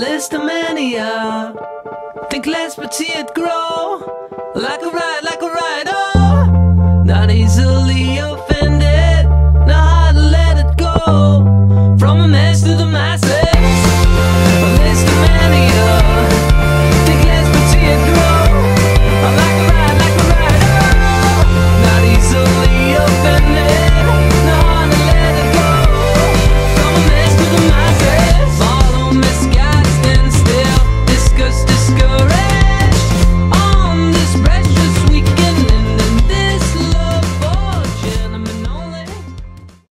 listomania. Think less but see it grow. Like a ride, like a ride, oh. Not easily over.